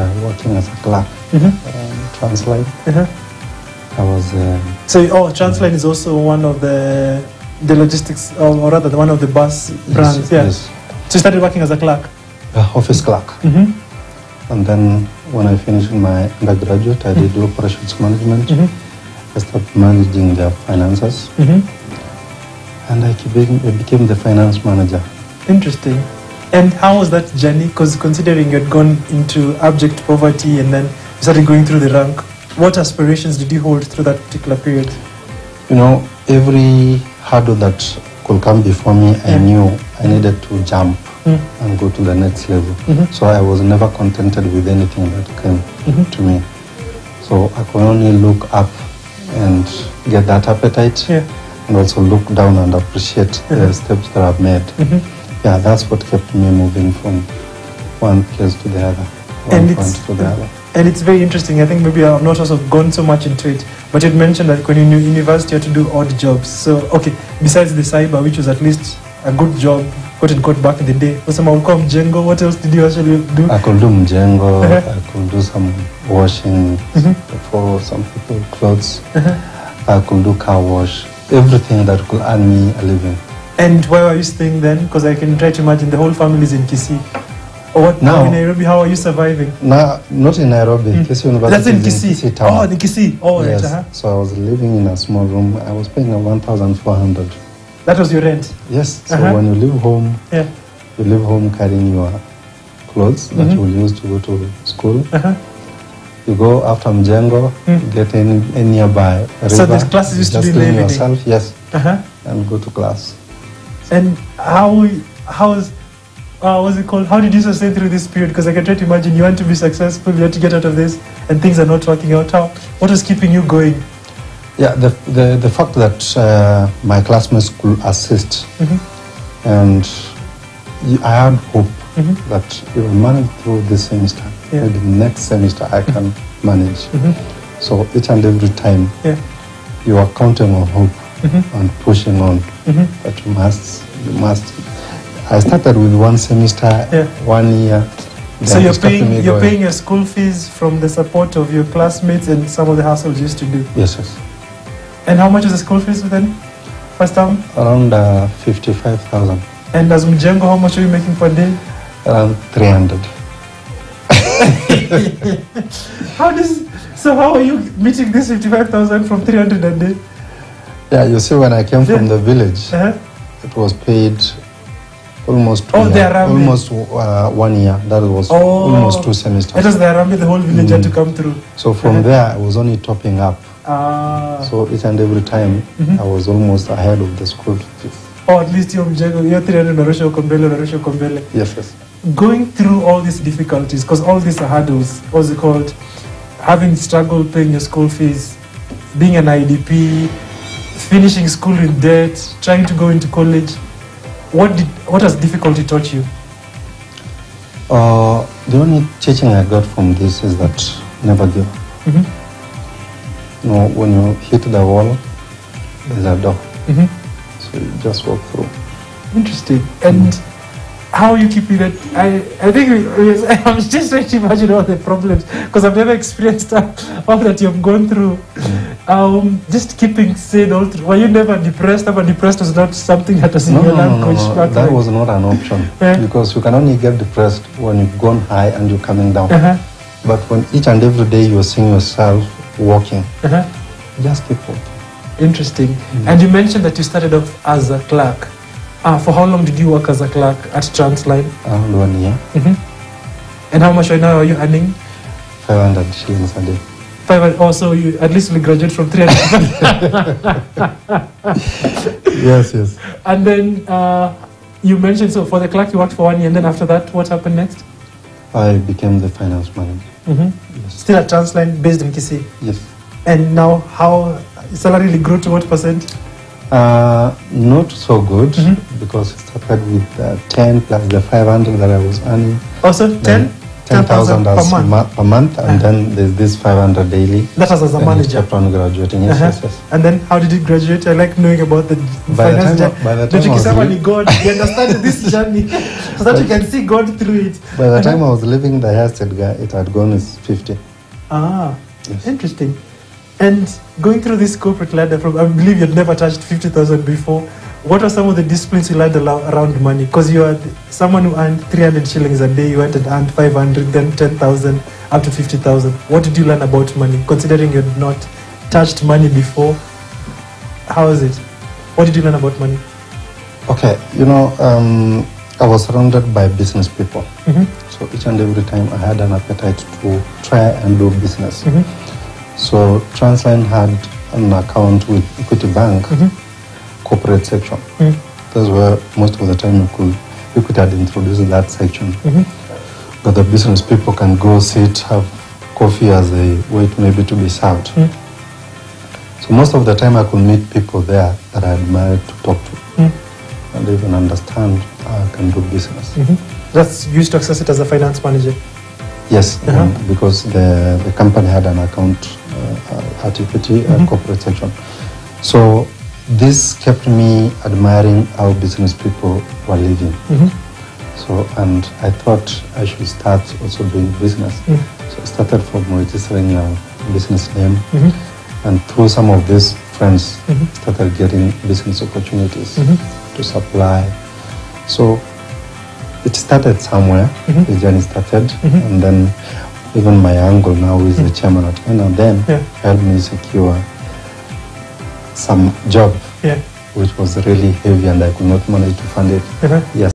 uh, working as a clerk, Mhm. um, Transline. Uh-huh. I was, uh, So, oh, Transline is also one of the the logistics, or, or rather, the one of the bus brands. yes, yeah. yes, So you started working as a clerk. uh, office clerk. Mm-hmm. And then when I finished my undergraduate, I did operations management. Mm-hmm. I started managing their finances, Mm-hmm. and I became, I became the finance manager. Interesting. And how was that journey? Because considering you had gone into abject poverty and then you started going through the rank, what aspirations did you hold through that particular period? You know, every hurdle that could come before me, I Yeah. knew I needed to jump Mm. and go to the next level. Mhm. So I was never contented with anything that came Mhm. to me. So I could only look up and get that appetite Yeah. and also look down and appreciate Mhm. the steps that I've made. Yeah, that's what kept me moving from one place to the other, one And point it's- to the other. And it's very interesting. I think maybe I've not also gone so much into it. But you'd mentioned that when you're university, you had to do odd jobs. So, okay, besides the cyber, which was at least a good job, quote unquote, back in the day, for some come Django, what else did you actually do? I could do mjengo, Uh-huh. I could do some washing Mhm. for some people, clothes. Uh-huh. I could do car wash, everything that could earn me a living. And where are you staying then? Because I can try to imagine the whole family is in Kisii. Or what? No. Now in Nairobi, how are you surviving? Nah, not in Nairobi, Mm. Kisii University That's in is Kisii. Kisii town. oh, in Kisii. Oh, yes. right. Uh-huh. So I was living in a small room. I was paying 1,400. That was your rent. Yes. So Uh-huh. when you leave home, Yeah. you leave home carrying your clothes that Mhm. you will use to go to school. Uh-huh. You go after Mjengo, Mm. get in in nearby river. So the classes used to be in the evening? yourself, yes, Uh-huh. and go to class. And how how is uh, what's it called? How did you sustain through this period? Because I can try to imagine you want to be successful, you want to get out of this, and things are not working out. How? What was keeping you going? Yeah, the, the, the fact that uh, my classmates could assist Mhm. and I had hope Mhm. that if I manage through this semester, Yeah. maybe next semester I can manage. Mhm. So each and every time Yeah. you are counting on hope Mhm. and pushing on, Mhm. but you must, you must. I started with one semester, Yeah. one year. So you're paying you're going. paying your school fees from the support of your classmates and some of the households you used to do. Yes, yes. And how much is the school fees then? First time? Around uh, 55,000, And as Mjengo, how much are you making per day? around 300. How does so how are you meeting this fifty five thousand from three hundred a day? Yeah, you see, when I came from the village, Uh-huh. it was paid almost two Oh, year- almost uh, one year. That was Oh. almost two semesters. It was the Harambee, the whole village had to Mm. come through. so from Uh-huh. there, I was only topping up. Ah. So each and every time, Mhm. I was almost ahead of the school fees. or at least you're Mjengo, you're 300 Narosha Kombele, Kombele. Yes, yes. Going through all these difficulties, because all these are hurdles, what's it called? Having struggled paying your school fees, being an IDP, finishing school in debt, trying to go into college. What did what has difficulty taught you? Uh, the only teaching I got from this is that never give up. Mhm. You know, when you hit the wall, there's a door. Mhm. So you just walk through. Interesting. And how you keeping that? I, I think we- I'm just trying to imagine all the problems because I've never experienced all that you've gone through. Um, just keeping sane all through. Were you never depressed? Ever depressed was not something that was in No, your no, no, no, no. That was not an option Yeah. because you can only get depressed when you've gone high and you're coming down. Uh-huh. But when each and every day you're seeing yourself walking, Uh-huh. just keep walking. Interesting. Mm. And you mentioned that you started off as a clerk. Uh, for how long did you work as a clerk at Transline? Around one year, hmm And how much right now are you earning? 500 shillings a day. Five. and- Oh, so you at least will graduate from 300. Yes, yes. And then uh, you mentioned so for the clerk you worked for one year, and then after that, what happened next? I became the finance manager. Mm-hmm. Yes. Still at Transline, based in Kisii. Yes. And now, how salary grew to what percent? Uh, not so good Mhm. because it started with uh, 10 plus the 500 that I was earning. Also, Then 10. 10,000 per month. per month, and Uh-huh. then there's this 500 daily. That was as a it manager. kept on graduating. Yes, Uh-huh. yes, yes. And then how did you graduate? I like knowing about the By the finance time- journey. by the Don't time you I was God, you understand this journey so that you can see God through it. By the time I was leaving the guy, it had gone as 50. Ah, Yes. interesting. And going through this corporate ladder from, I believe you'd never touched 50,000 before. What are some of the disciplines you learned around money? Because you are someone who earned 300 shillings a day, you went and earned 500, then 10,000, up to 50,000. What did you learn about money? Considering you'd not touched money before, how is it? What did you learn about money? Okay, you know, um, I was surrounded by business people. Mm-hmm. So each and every time I had an appetite to try and do business. Mhm. So Transline had an account with Equity Bank, Mhm. corporate section. Mhm. That's where most of the time you could, Equity had introduced that section. Mhm. But the business people can go sit, have coffee as they wait maybe to be served. Mhm. So most of the time I could meet people there that I admired to talk to Mhm. and even understand how I can do business. Mhm. That's used to access it as a finance manager. Yes, Uh-huh. because the, the company had an account uh, uh, at Mhm. a corporate section. So this kept me admiring how business people were living. Mm-hmm. So, and I thought I should start also doing business. Mm. So I started from registering a business name, and through some of these friends, Mhm. started getting business opportunities Mhm. to supply. So it started somewhere. Mhm. The journey started, and then even my uncle now who is the chairman at Kenya then Yeah. helped me secure some job Yeah. which was really heavy and I could not manage to fund it. Uh-huh. Yes.